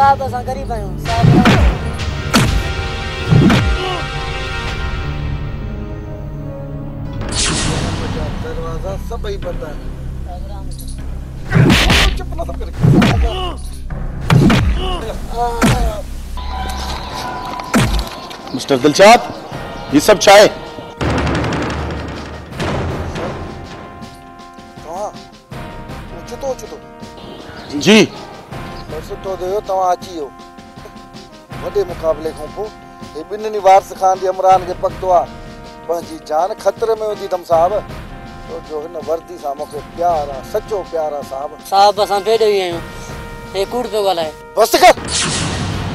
[SPEAKER 17] साहब असां ग़रीब आहियूं। साहब।
[SPEAKER 2] दरवाज़ा सभई बंद आहिनि
[SPEAKER 5] मिस्टर दिलशाद ये सब चाय।
[SPEAKER 2] ओचितो
[SPEAKER 5] जी।
[SPEAKER 2] थियो तव्हां अची वियो वॾे मुक़ाबले खां पोइ हे ॿिन्हिनि वारस खान जे इमरान खे पकतो आहे पंहिंजी जान ख़तरे में हूंदी अथमि साहब छो जो हिन वर्दी सां मूंखे प्यार आहे सचो प्यार आहे साहब
[SPEAKER 17] साहब असां बेॾे ई आहियूं हे कूड़ पियो ॻाल्हाए
[SPEAKER 2] बस कर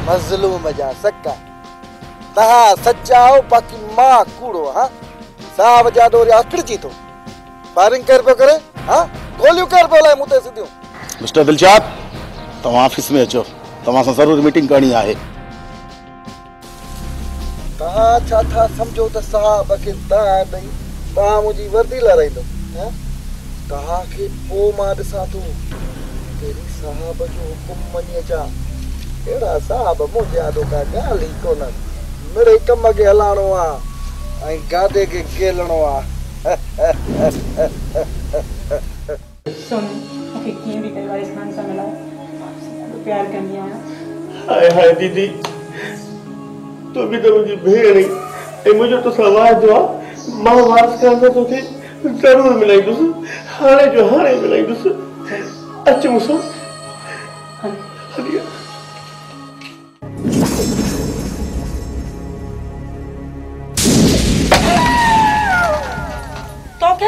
[SPEAKER 2] मज़लूम जा सका तव्हां सचा हो बाक़ी माँ कूड़ो हा साहब जा डोरी आकड़जी थो फायरिंग कर पियो करे हा गोलियूं कर पियो लाइ मूं ते सिधियूं
[SPEAKER 5] मिस्टर दिलशाद तव्हां ऑफ़िस में अचो। तव्हां सां ज़रूरु मीटिंग करणी आहे।
[SPEAKER 2] तव्हां छा था सम्झो त साहब खे तव्हां ॾई तव्हां मुंहिंजी वर्दी लाराईंदो तव्हांखे पोइ माँ ॾिसां थो। तेरी साहब जो हुकुम मञी अचां। अहिड़ा साहब मुंहिंजे आॾो का ॻाल्हि ई कोन। मिड़े कम खे हलाइणो आहे ऐं गाॾे खे गेलणो आहे
[SPEAKER 11] सुन मूंखे कीअं बि वारिस खान सां ॾाढो प्यार कंदी आहियाँ
[SPEAKER 20] हाय हाय दीदी। तूं बि त मुंहिंजी भेण आहीं ऐं मुंहिंजो तोसां वाइदो आहे माँ वारस खान सां तोखे ज़रूरु मिलाईंदुसि हाणे जो हाणे मिलाईंदुसि अच मूंसां हली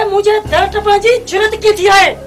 [SPEAKER 3] मुंहिंजे दर टपण जी जुरत कीअं थी आहे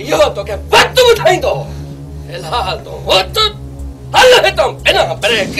[SPEAKER 22] इहो तोखे वक़्तु ॿुधाईंदो फ़िलहाल तो वक़्तु हल हितां बिना ब्रेक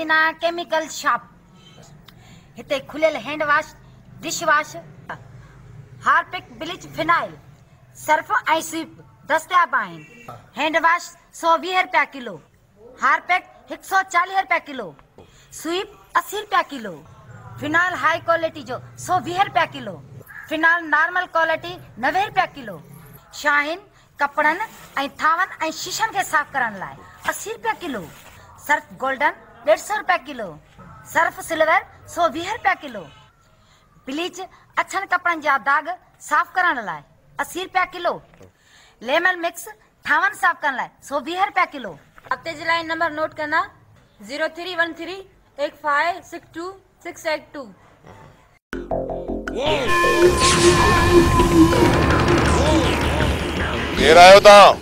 [SPEAKER 14] अलमदीना केमिकल शॉप हिते खुलियल hand wash dish wash Harpic bleach phenyl Surf ऐं स्वीप दस्तियाब आहिनि। हैंड वॉश सौ वीह रुपया किलो, हार्पिक हिकु सौ चालीह रुपया किलो स्वीप असी रुपया किलो फिनाइल हाई क्वालिटी जो सौ वीह रुपया किलो फिनाइल नॉर्मल क्वालिटी नवे रुपया किलो, शाहिन, कपड़नि ऐं थावनि ऐं शीशनि खे साफ़ करण लाइ असी रुपया किलो, सर्फ गोल्डन डेढ़ सौ रुपया किलो सर्फ सिल्वर सौ वीह रुपया किलो। ब्लीच अछनि कपड़नि जा दाग साफ़ करण लाइ असी रुपया किलो। लेमन मिक्स थावनि साफ़ करण लाइ सौ वीह रुपया किलो।
[SPEAKER 23] हफ़्ते जे लाइ नंबर नोट करना। Zero three one three eight five six two six eight two.
[SPEAKER 1] केर आयो तव्हां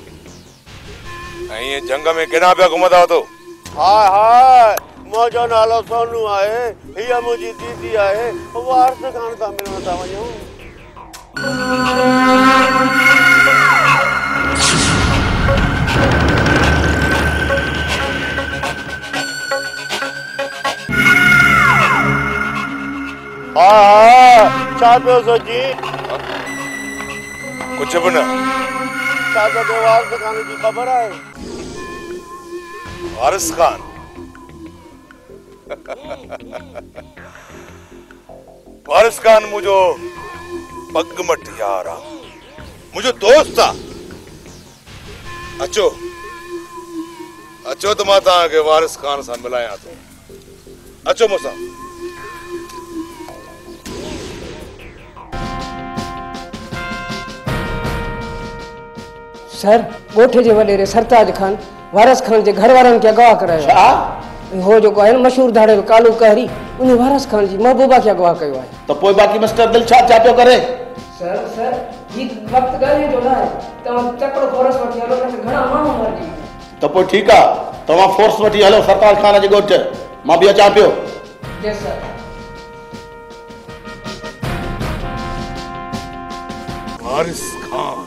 [SPEAKER 1] ऐं ईअं जंग में केॾां पिया घुमंदा तो?
[SPEAKER 24] हाय हाय मुंहिंजो नालो सोनू आहे हीअ मुंहिंजी दीदी आहे वारस खान सां मिलण था वञूं हा। हा छा पियो सोची
[SPEAKER 1] कुझु बि न।
[SPEAKER 24] छा तोखे वारस खान जी ख़बर आहे
[SPEAKER 1] वारिस खान वारिस खान मुंहिंजो पग मट यार। मुंहिंजो दोस्त आहे अचो। अचो त माँ तव्हांखे वारिस खान सां मिलायां थो अचो मूंसां।
[SPEAKER 6] सर ॻोठ जे वॾेरे सरताज खान वारस खान जे घर वारनि खे अगवा करायो छा हो जेको आहे न मशहूरु धाड़ियल कालू कहरी उन वारस खान जी महबूबा खे अगवा कयो आहे
[SPEAKER 5] त पोइ बाक़ी मिस्टर दिलशाद छा पियो करे
[SPEAKER 6] सर सर ही वक़्तु ॻाल्हि जो न आहे तव्हां तकिड़ो फोरस वठी हलो न घणा माण्हू मरिजी
[SPEAKER 5] त पोइ ठीकु आहे तव्हां फोर्स वठी हलो सरताज खान जे ॻोठ माँ बि अचां पियो
[SPEAKER 6] यस सर
[SPEAKER 1] वारिस खान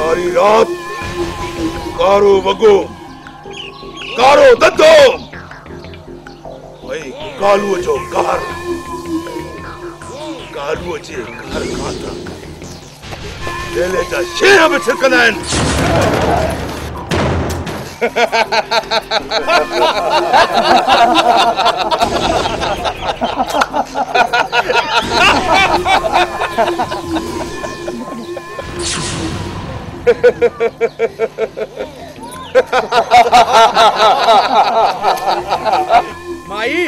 [SPEAKER 1] अॼु राति कारो वॻो कारो दधो ऐं कालूअ जो कार। कालूअ जे घर खां त बेले जा शेर बि छिकंदा आहिनि
[SPEAKER 4] माई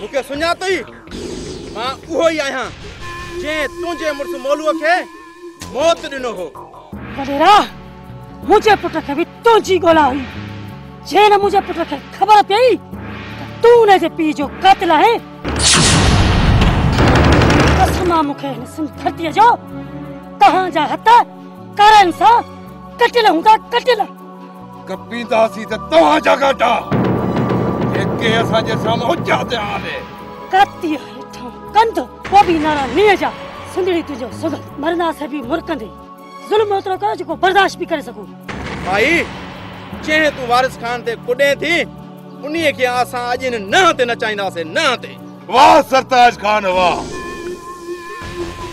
[SPEAKER 4] मूंखे सुञातई माँ, उहो ई आहियाँ जंहिं तुंहिंजे मुड़ुसु मोलूअ खे मौत ॾिनो हो।
[SPEAKER 3] वॾेरा मुंहिंजे पुट खे बि तुंहिंजी ॻोल्हा हुई। जे न मुंहिंजे पुट खे ख़बर पई त तूं हुनजे पीउ जो क़ातिल आहे कसमा मूंखे हिन सिंध धरतीअ जो तव्हांजा हथ करनि सां? कटियल हूंदा कटियल
[SPEAKER 1] कपींदासीं त तव्हांजा गाटा जेके असांजे साम्हूं उचा ते आले
[SPEAKER 3] कतीअ हेठां कंध वो बि नारा नीअ जा। सिंधड़ी तुजो तुंहिंजो सुगंध मरंदासीं बि मुरकंदे। ज़ुल्म ओतिरो कयो जेको बर्दाश्त बि करे सघूं
[SPEAKER 4] भाई जंहिं तूं वारिस खान ते कुॾे थी उन्हीअ खे असां अॼु हिन नह ते नचाईंदासीं नह ते।
[SPEAKER 1] वाह सरताज खान वाह।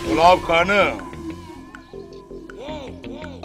[SPEAKER 1] गुलाब खान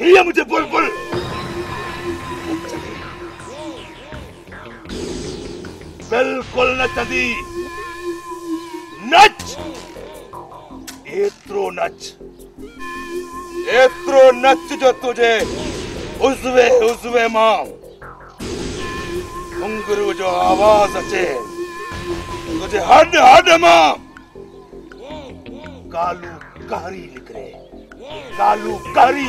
[SPEAKER 1] हीअ मुंहिंजे बुलबुल बिल्कुलु नचंदी नच एतिरो नच एतिरो नच जो तुझे उज़वे उज़वे माँ घुंघरू जो आवाज़ अचे तुझे हड हड माँ कालू कारी निकरे कालू कारी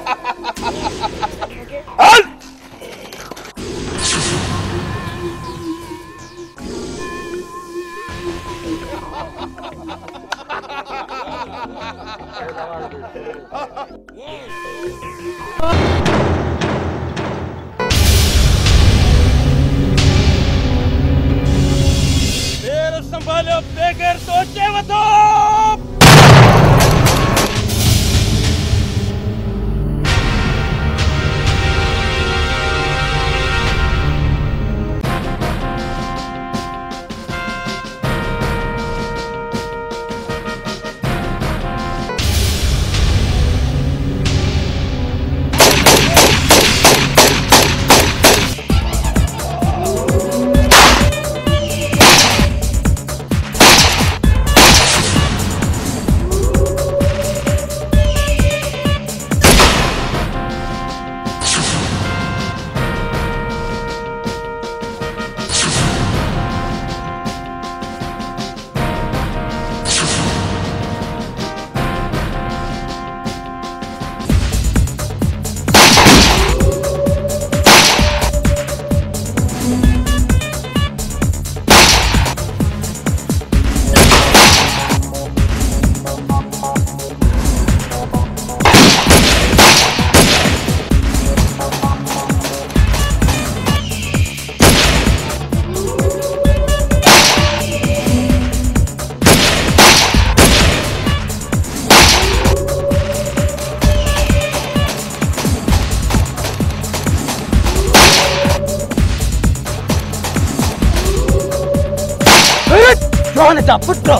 [SPEAKER 25] जवान जा पुत्र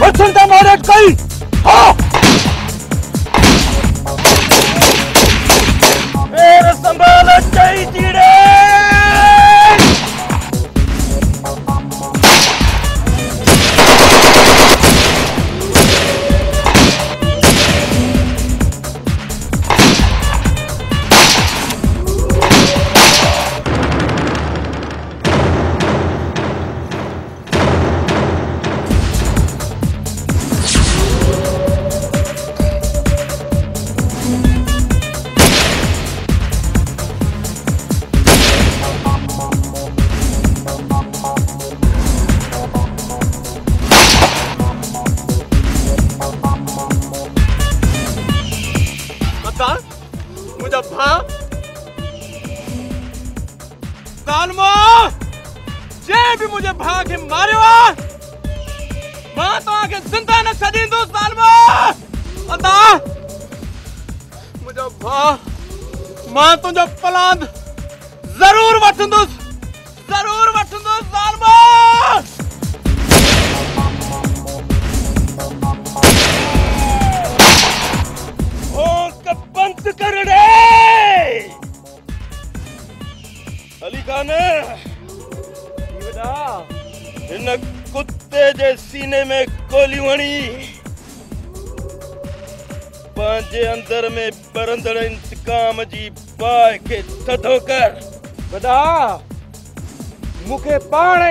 [SPEAKER 25] वसंत महाराज कई।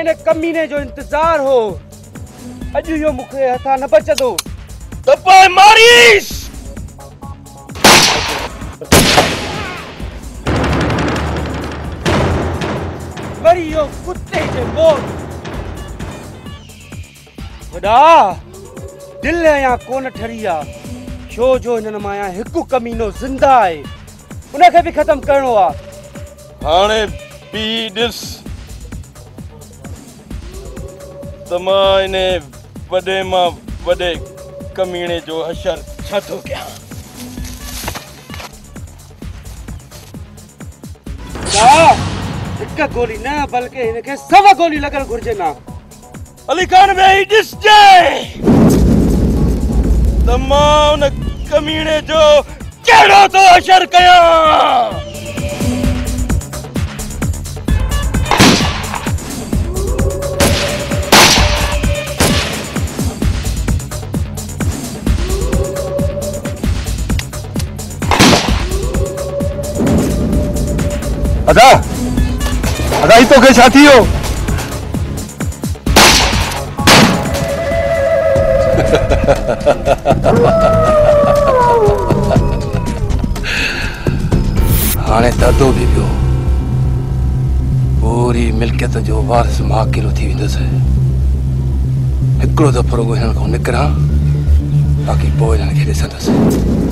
[SPEAKER 9] हिन
[SPEAKER 25] कमीने जो इंतज़ार हो अॼु इहो मूंखे हथां न बचंदो। वरी इहो कुत्ते जे मोह वॾा दिलि अञा कोन ठरी छो जो हिननि माँ हिकु कमीनो ज़िंदा आहे उनखे बि ख़तमु करिणो आहे
[SPEAKER 9] हाणे बी ॾिस त वॾे माँ वॾे कमीणे जो हशर छा थो कयां
[SPEAKER 25] गोली न बल्कि हिनखे सव गोली लॻणु घुर्जे न।
[SPEAKER 9] अली खान वेही ॾिसजे त माँ उन कमीणे जो कहिड़ो थो असर कयां।
[SPEAKER 25] अदा अदा ही तो के साथी हो
[SPEAKER 26] हाणे दर्दो बि पियो। पूरी मिल्कियत जो वारिस माँ अकेलो थी वेंदुसि हिकिड़ो दफ़ो रुॻो हिननि खां निकिरां, बाक़ी पोइ हिननि खे ॾिसंदुसि।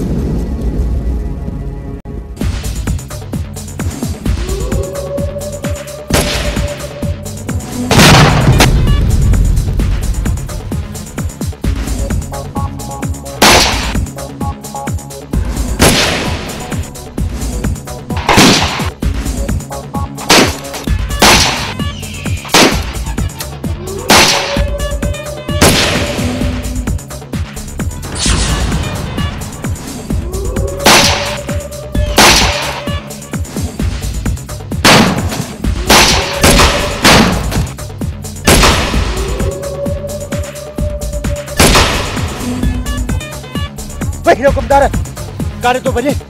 [SPEAKER 25] गाड़ी तो बजे।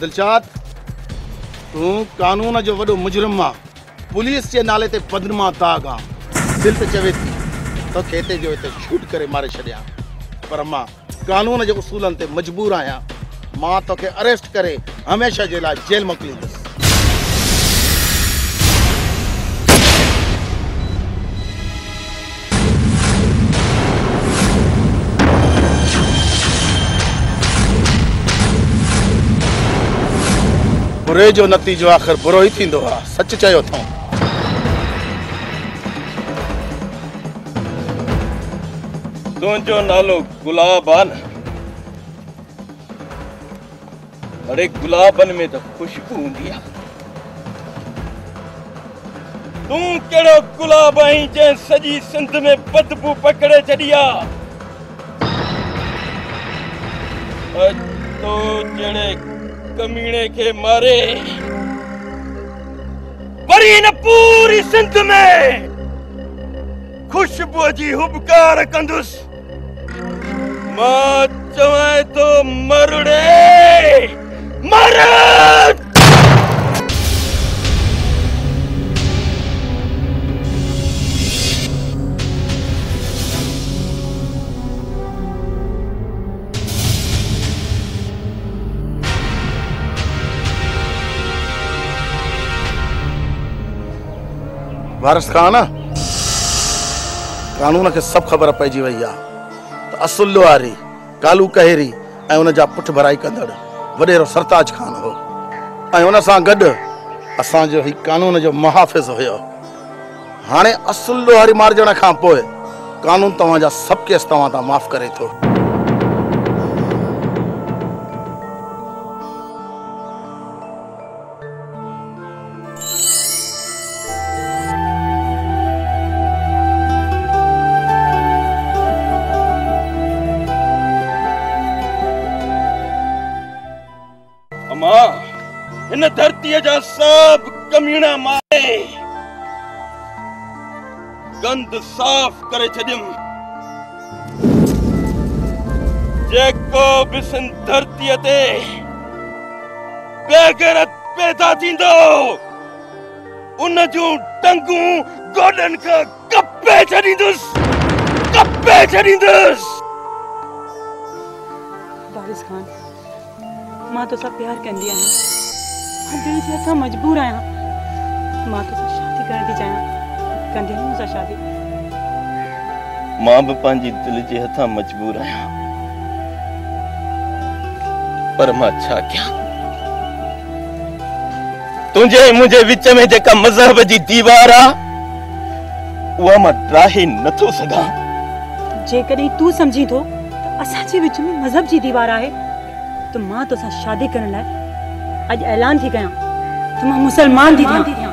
[SPEAKER 5] दिलशाद तूं कानून जो वॾो मुजरिम आहे पुलिस जे नाले ते बदनमा दाग आहे दिलि त चवे थी, तोखे हिते जो हिते शूट करे मारे छॾियाँ। पर माँ कानून जे उसूलनि ते मजबूर आहियाँ। माँ तोखे अरेस्ट करे हमेशह जे जेल मोकिलींदुसि। बुरे जो नतीजो आख़िर बुरो ई थींदो आहे सच चयो अथऊं
[SPEAKER 9] तुंहिंजो नालो गुलाब आहे न। अड़े गुलाबनि में त ख़ुशबू हूंदी आहे तूं कहिड़ो गुलाब आहीं जंहिं सॼी सिंध में बदबू पकड़े छॾी आहे तो जहिड़े कमीणे के मारे। वरी न पूरी सिंध में खुशबू जी हुबकार कंदुस। माँ चवां थो मरुड़े। मर
[SPEAKER 5] वारस खान। कानून खे सभु ख़बर पइजी वई आहे त असुल वारी कालू कहेरी, ऐं उन जा पुठ भराई कंदड़ वॾेरो सरताज खान हो। ऐं उन सां गॾु असांजो ही कानून जो मुहाफ़िज़ हुयो। हाणे असुल वारी मारजण खां पोइ कानून तव्हांजा सभु केस तव्हां तां माफ़ करे थो।
[SPEAKER 9] साफ़ करे छॾियुमि जेको बि सिन धरतीअ ते बेगरत पैदा थींदो, उन जूं टंगूं गोॾनि खां कपे छॾींदुसि कपे छॾींदुसि।
[SPEAKER 11] वारिस खान, माँ तोसां प्यार कंदी आहियाँ। माँ दिलि जे हथां मजबूर आहियाँ। माँ तोसां शादी करण थी चाहियाँ कंदी आहीं मूंसां शादी
[SPEAKER 9] माँ बि पंहिंजी दिलि जे हथां मजबूर आहियाँ पर माँ छा कयां? तुंहिंजे ऐं मुंहिंजे विच में जेका मज़हब जी दीवार आहे उहा माँ ड्राहे नथो सघां।
[SPEAKER 11] जेकॾहिं तूं सम्झी त असांजे विच में मज़हब जी दीवार आहे, त माँ तोसां शादी करण लाइ अॼु ऐलान थी कयां। त माँ मुसलमान थी थियाँ।